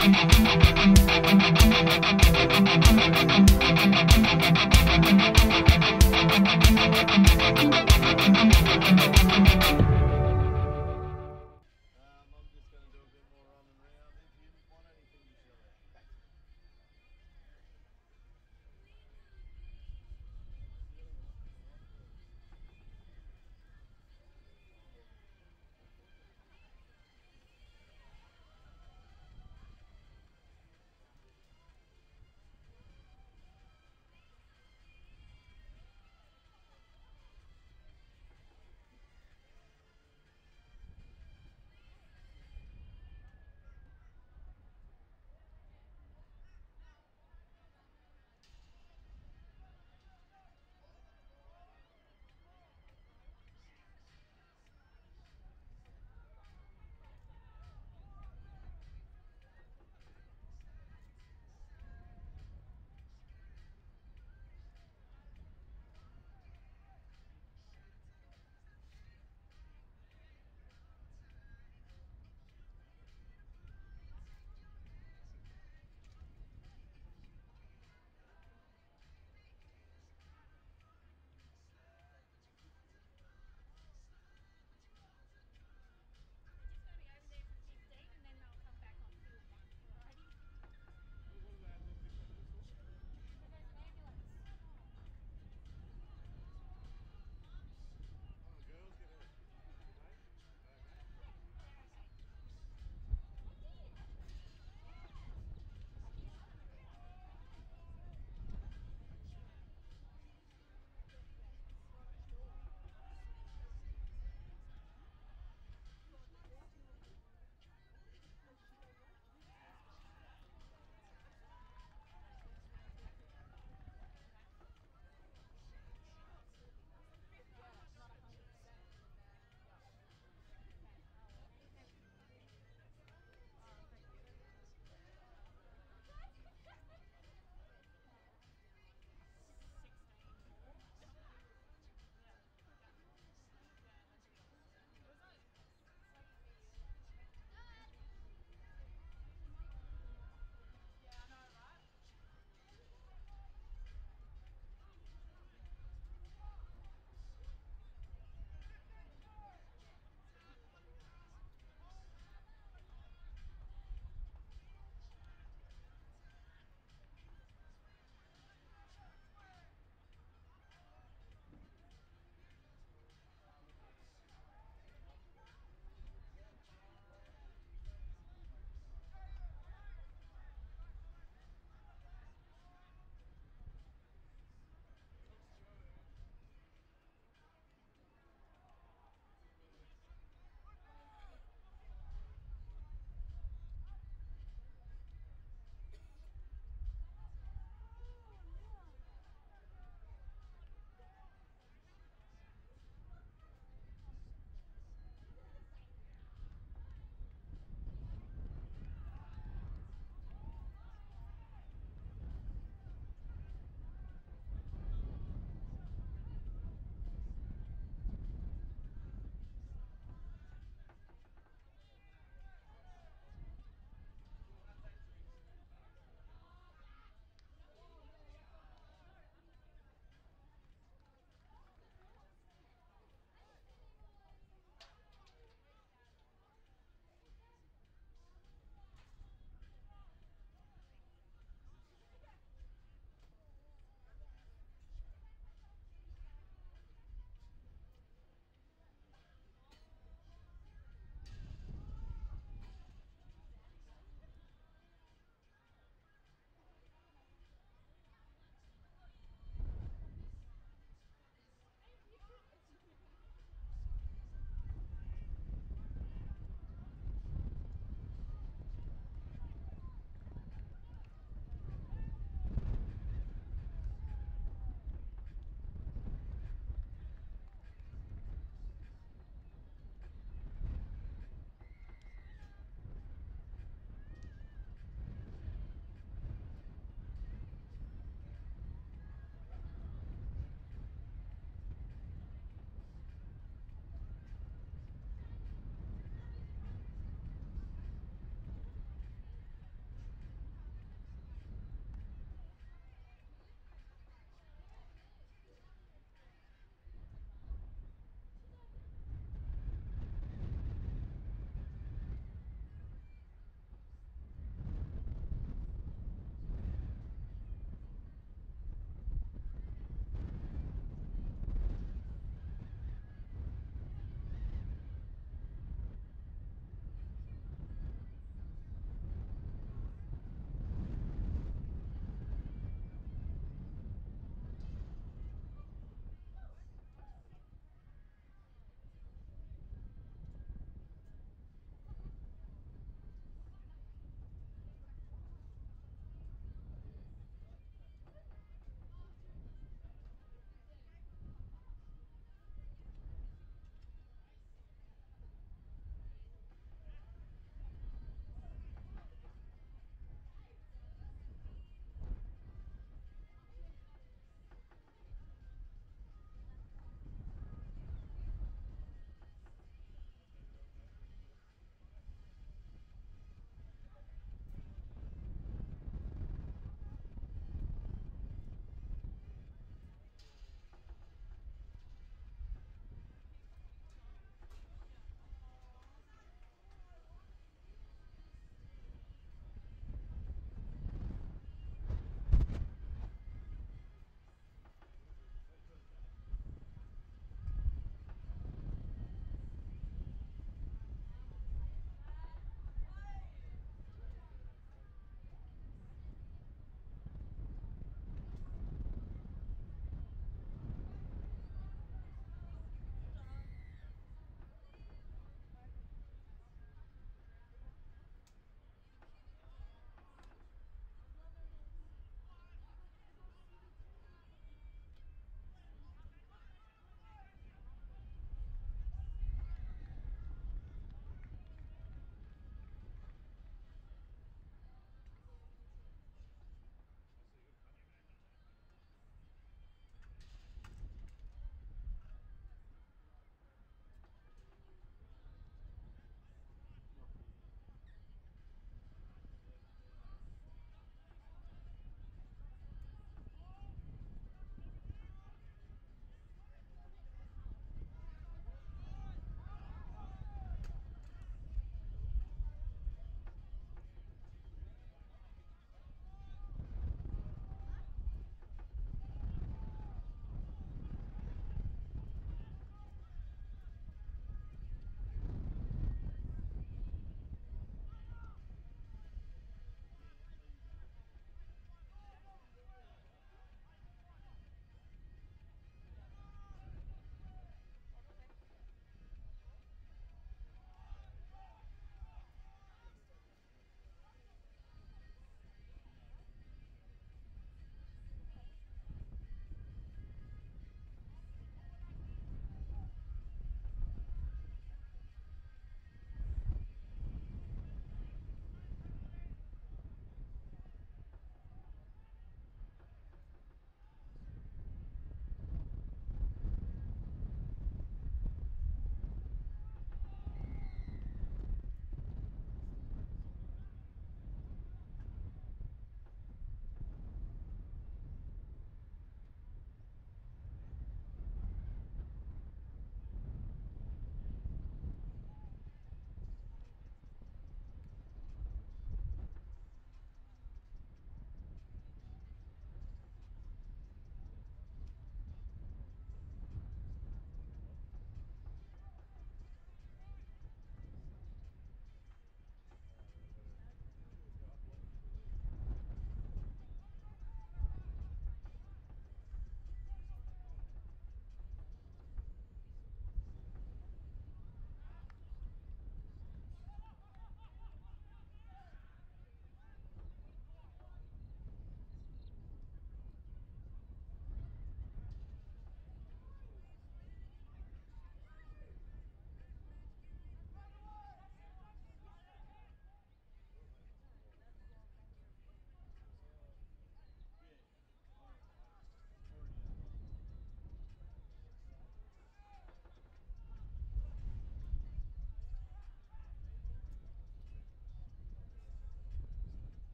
Thank you.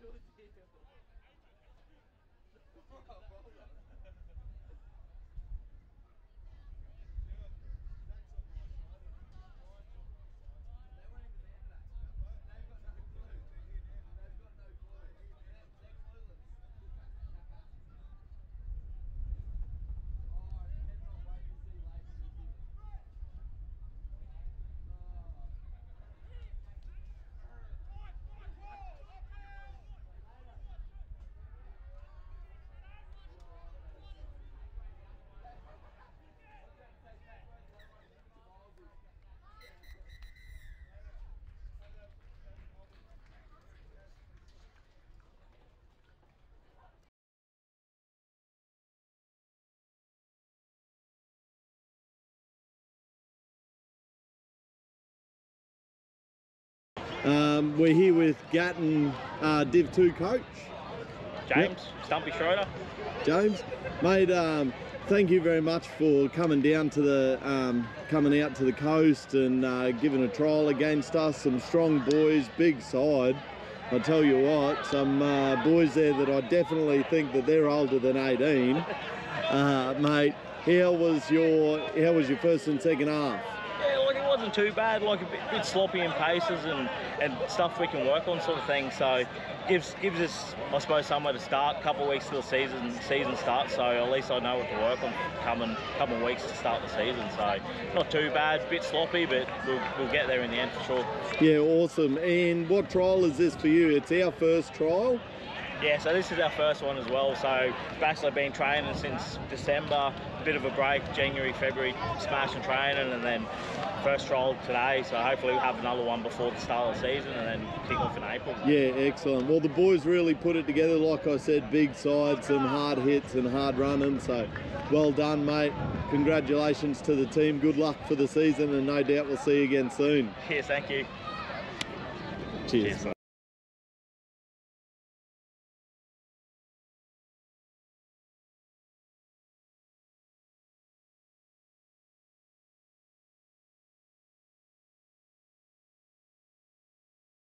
就是这些，就是。Um, we're here with Gatton uh, Div 2 coach, James, Stumpy Schroeder. James. Mate, um, thank you very much for coming down to the, um, coming out to the coast and uh, giving a trial against us. Some strong boys, big side. I tell you what, some uh, boys there that I definitely think that they're older than 18. Uh, mate, how was your how was your first and second half? Yeah, like it wasn't too bad. Like a bit, bit sloppy in paces and, and stuff we can work on, sort of thing. So gives gives us, I suppose, somewhere to start. A couple of weeks till the season season starts, so at least I know what to work on coming couple of weeks to start the season. So not too bad. Bit sloppy, but we'll, we'll get there in the end for sure. Yeah, awesome. And what trial is this for you? It's our first trial. Yeah, so this is our first one as well. So basically been training since December, a bit of a break, January, February, smashing training, and then first trial today. So hopefully we'll have another one before the start of the season, and then kick off in April. Yeah, excellent. Well, the boys really put it together. Like I said, big sides, some hard hits and hard running. So well done, mate. Congratulations to the team. Good luck for the season, and no doubt we'll see you again soon. Cheers, thank you. Cheers. Cheers.